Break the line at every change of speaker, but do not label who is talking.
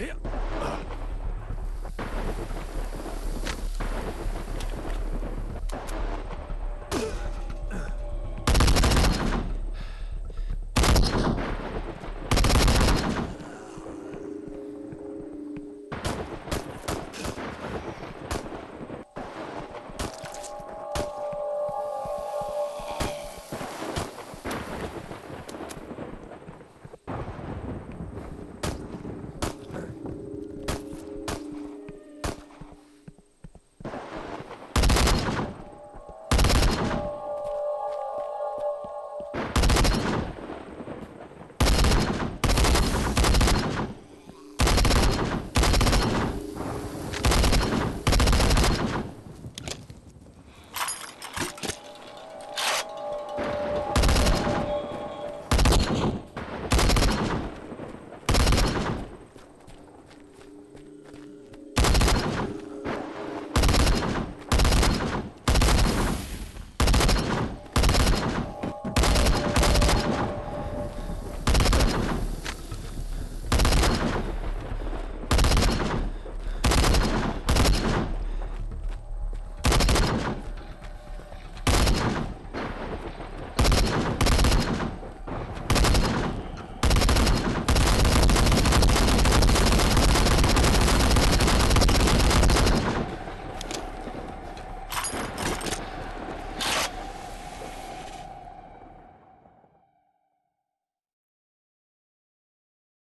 Yeah.